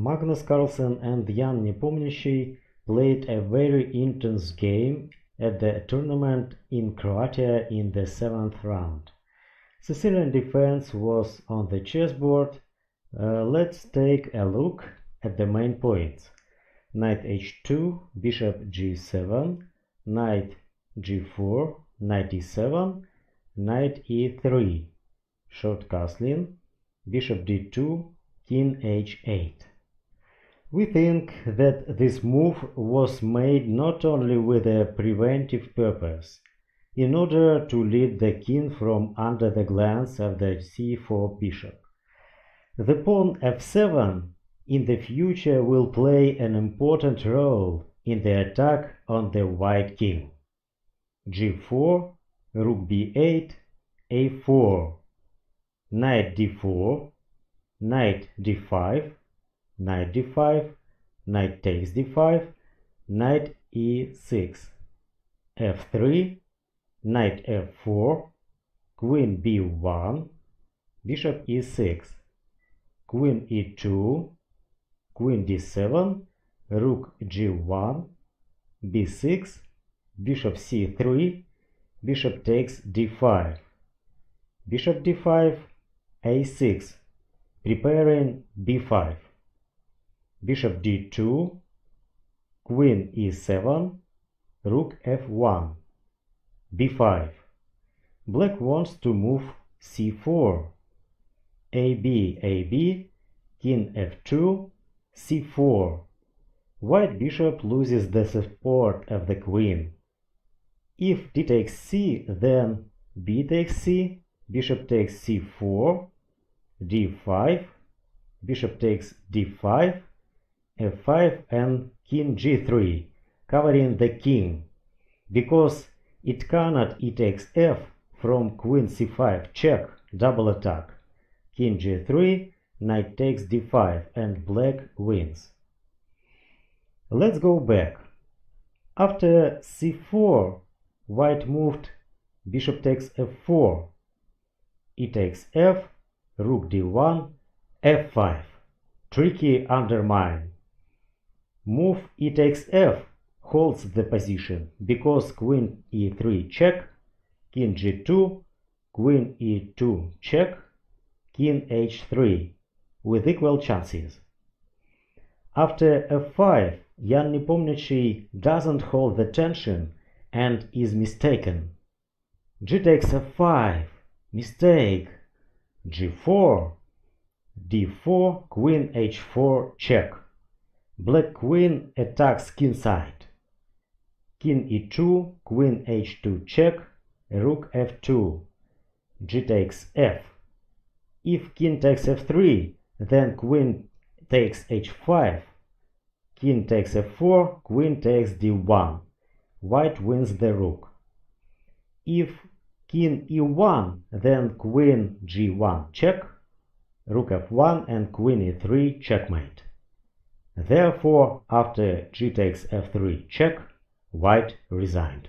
Magnus Carlsen and Ian Nepomniachtchi played a very intense game at the tournament in Croatia in the seventh round. Sicilian defense was on the chessboard. Uh, let's take a look at the main points. Knight h2, bishop g7, knight g4, knight e7, knight e3, short castling, bishop d2, king h8. We think that this move was made not only with a preventive purpose, in order to lead the king from under the glance of the c4 bishop. The pawn f7 in the future will play an important role in the attack on the white king. g4, rook b8, a4, knight d4, knight d5, knight d5, knight takes d5, knight e6, f3, knight f4, queen b1, bishop e6, queen e2, queen d7, rook g1, b6, bishop c3, bishop takes d5, bishop d5, a6, preparing b5 bishop d2, queen e7, rook f1, b5. Black wants to move c4, ab, ab, king f2, c4. White bishop loses the support of the queen. If d takes c, then b takes c, bishop takes c4, d5, bishop takes d5, f5 and king g3 covering the king because it cannot e takes f from queen c5 check double attack. King g3 knight takes d5 and black wins. Let's go back. After c4 white moved bishop takes f4 e takes f rook d1 f5 tricky undermine Move e takes f holds the position because queen e3 check, king g2, queen e2 check, king h3 with equal chances. After f5, Ian Nepomniachtchi doesn't hold the tension and is mistaken. g takes f5, mistake, g4, d4, queen h4 check. Black queen attacks king side. King e2, queen h2 check, rook f2, g takes f. If king takes f3, then queen takes h5, king takes f4, queen takes d1. White wins the rook. If king e1, then queen g1 check, rook f1 and queen e3 checkmate. Therefore, after g takes f3 check, white resigned.